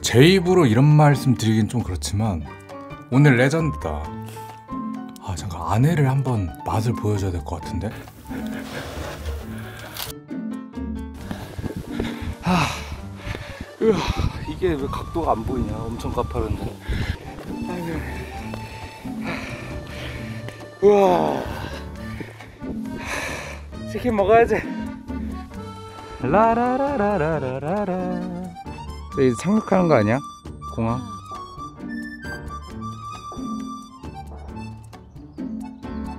제 입으로 이런 말씀 드리긴 좀 그렇지만 오늘 레전드다. 아 잠깐 아내를 한번 맛을 보여줘야 될 것 같은데. 아, 으아, 이게 왜 각도가 안 보이냐? 엄청 가파른데. 아이고. 우와. 치킨 먹어야지. 라라라라라라라. 이제 상륙하는 거 아니야? 공항?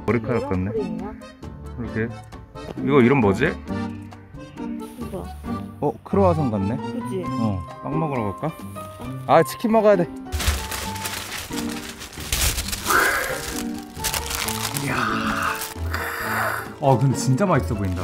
머리카락 같네. 그러게. 이거 이름 뭐지? 이거 어 크로와상 같네. 그지? 어, 빵 먹으러 갈까? 아 치킨 먹어야 돼. 이야. 어 근데 진짜 맛있어 보인다.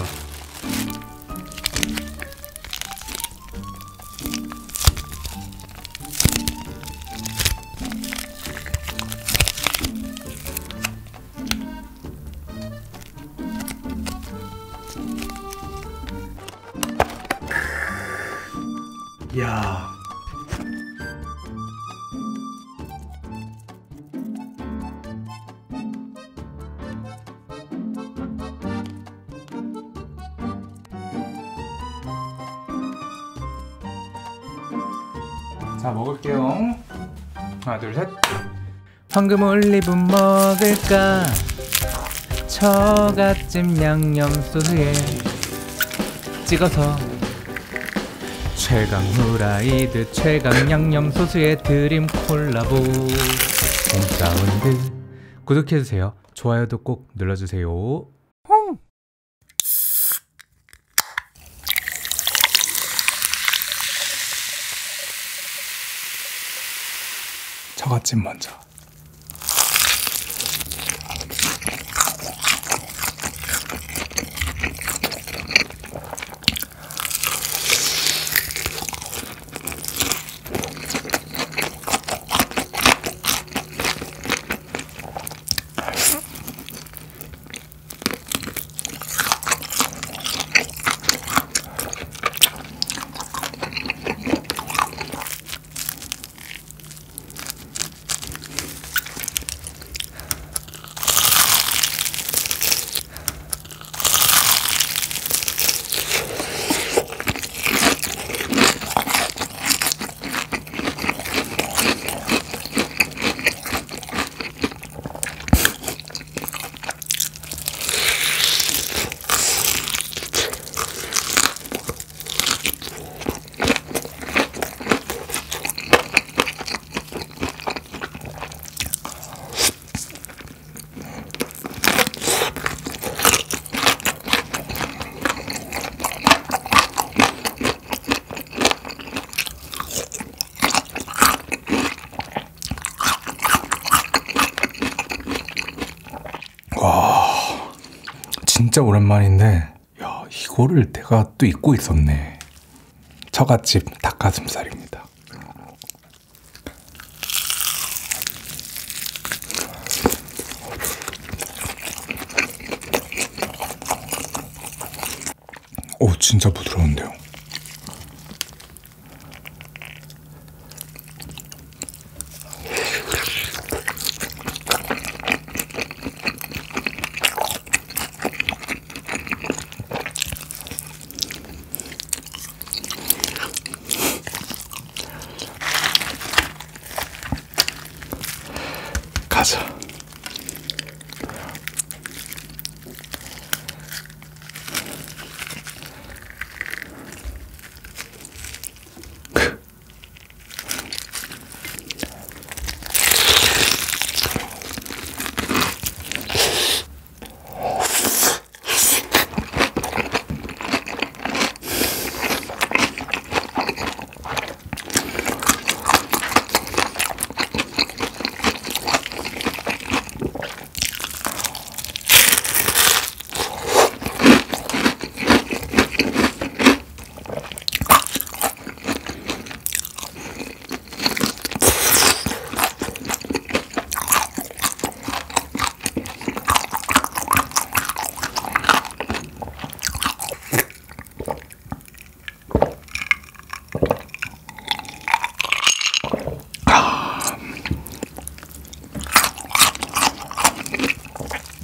자 먹을게요. 하나 둘 셋. 황금 올리브 먹을까? 처갓집 양념 소스에 찍어서 최강 후라이드 최강 양념 소스의 dream 콜라보 홈사운드 구독해주세요 좋아요도 꼭 눌러주세요 처갓집 먼저 진짜 오랜만인데 야 이거를 내가 또 잊고 있었네. 처갓집 닭가슴살입니다. 오 진짜 부드러운데요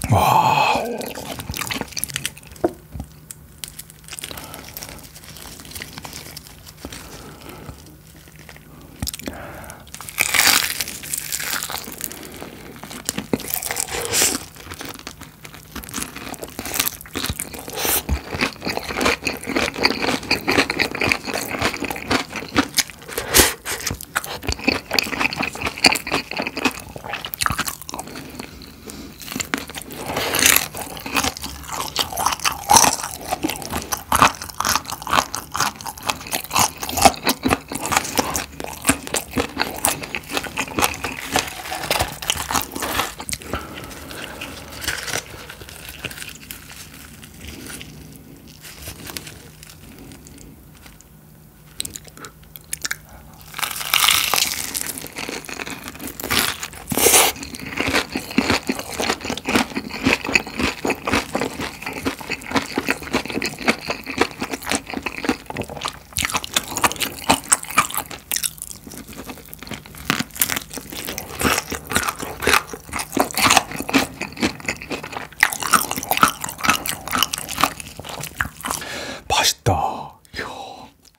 Oh.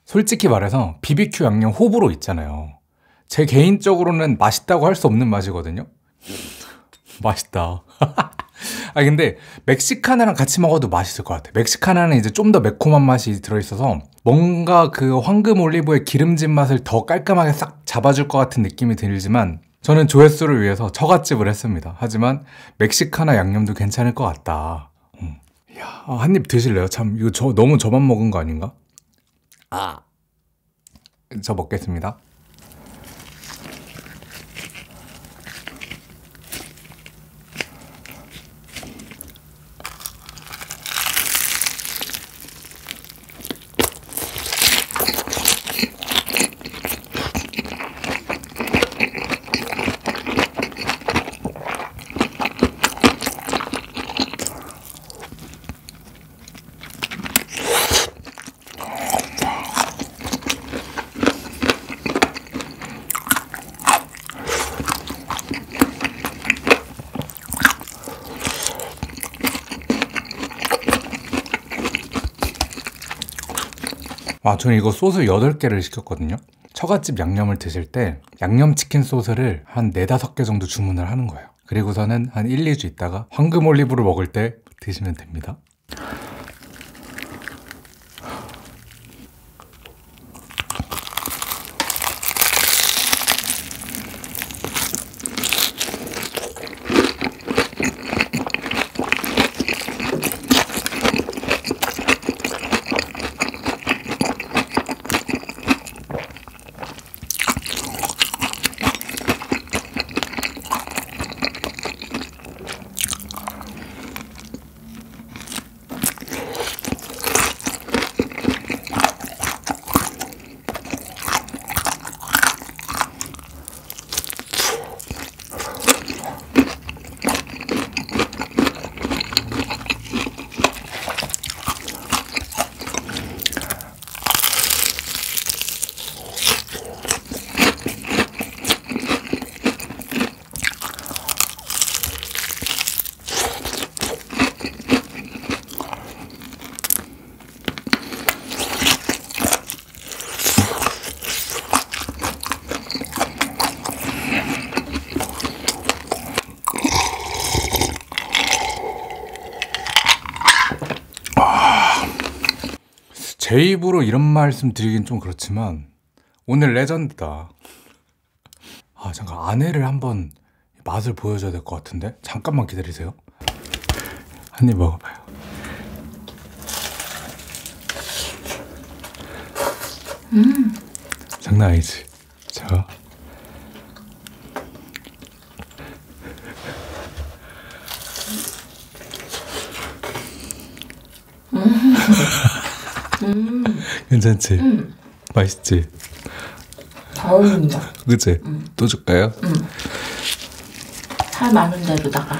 솔직히 말해서 BBQ 양념 호불호 있잖아요. 제 개인적으로는 맛있다고 할 수 없는 맛이거든요. 맛있다. 아 근데 멕시카나랑 같이 먹어도 맛있을 것 같아. 멕시카나는 이제 좀 더 매콤한 맛이 들어있어서 뭔가 그 황금 올리브의 기름진 맛을 더 깔끔하게 싹 잡아줄 것 같은 느낌이 들지만 저는 조회수를 위해서 처갓집을 했습니다. 하지만 멕시카나 양념도 괜찮을 것 같다. 음. 이야, 한입 드실래요? 참 이거 저 너무 저만 먹은 거 아닌가? 아, 저 먹겠습니다. 아, 저는 이거 소스 8개를 시켰거든요. 처갓집 양념을 드실 때 양념치킨 소스를 한 4, 5개 정도 주문을 하는 거예요. 그리고서는 한 1, 2주 있다가 황금 올리브를 먹을 때 드시면 됩니다. 제 입으로 이런 말씀 드리긴 좀 그렇지만 오늘 레전드다. 아 잠깐 아내를 한번 맛을 보여줘야 될 것 같은데 잠깐만 기다리세요. 한 입 먹어봐요. 음. 장난 아니지. 자. 괜찮지? 음. 맛있지? 잘 어울린다. 그치? 또 줄까요? 살 많은 데로다가